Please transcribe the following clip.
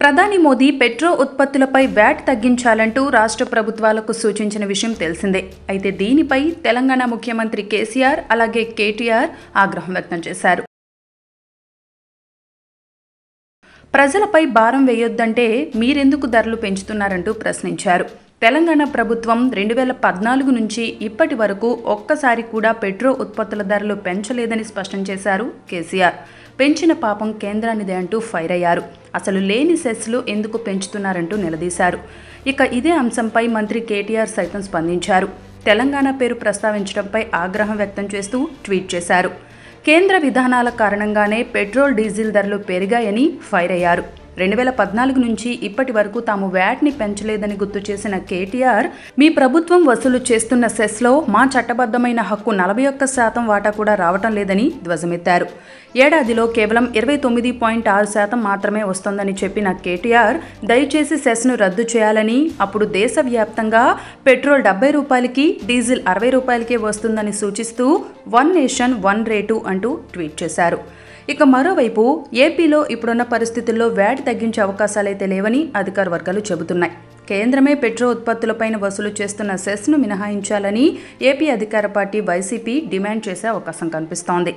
ప్రధాని మోదీ పెట్రో ఉత్పత్తులపై వ్యాట్ తగ్గించాలంటూ రాష్ట్ర ప్రభుత్వాలకు సూచించిన విషయం తెలిసిందే. అయితే దీనిపై తెలంగాణ ముఖ్యమంత్రి కేసీఆర్ అలాగే కేటీఆర్ ఆగ్రహం వ్యక్తం చేశారు. ప్రజలపై భారం వేయొద్దంటే మీరెందుకు ధరలు పెంచుతున్నారంటూ ప్రశ్నించారు. తెలంగాణ ప్రభుత్వం రెండు వేల పద్నాలుగు నుంచి ఇప్పటి వరకు ఒక్కసారి కూడా పెట్రో ఉత్పత్తుల ధరలు పెంచలేదని స్పష్టం చేశారు కేసీఆర్. పెంచిన పాపం కేంద్రానిదే అంటూ ఫైర్ అయ్యారు. అసలు లేని సెస్లు ఎందుకు పెంచుతున్నారంటూ నిలదీశారు. ఇక ఇదే అంశంపై మంత్రి కేటీఆర్ సైతం స్పందించారు. తెలంగాణ పేరు ప్రస్తావించడంపై ఆగ్రహం వ్యక్తం చేస్తూ ట్వీట్ చేశారు. కేంద్ర విధానాల కారణంగానే పెట్రోల్ డీజిల్ ధరలు పెరిగాయని ఫైర్ అయ్యారు. రెండు వేల పద్నాలుగు నుంచి ఇప్పటి వరకు తాము వ్యాట్ని పెంచలేదని గుర్తు చేసిన కేటీఆర్ మీ ప్రభుత్వం వసూలు చేస్తున్న సెస్లో మా చట్టబద్ధమైన హక్కు నలభై ఒక్క శాతం వాటా కూడా రావటం లేదని ధ్వజమెత్తారు. ఏడాదిలో కేవలం ఇరవై తొమ్మిది పాయింట్ ఆరు శాతం మాత్రమే వస్తోందని చెప్పిన కేటీఆర్ దయచేసి సెస్ను రద్దు చేయాలని అప్పుడు దేశవ్యాప్తంగా పెట్రోల్ డెబ్బై రూపాయలకి డీజిల్ అరవై రూపాయలకే వస్తుందని సూచిస్తూ వన్ నేషన్ వన్ రేటు అంటూ ట్వీట్ చేశారు. ఇక మరోవైపు ఏపీలో ఇప్పుడున్న పరిస్థితుల్లో వ్యాట్ తగ్గించే అవకాశాలైతే లేవని అధికార వర్గాలు చెబుతున్నాయి. కేంద్రమే పెట్రో ఉత్పత్తులపైన వసూలు చేస్తున్న సెస్ను మినహాయించాలని ఏపీ అధికార పార్టీ వైసీపీ డిమాండ్ చేసే అవకాశం కనిపిస్తోంది.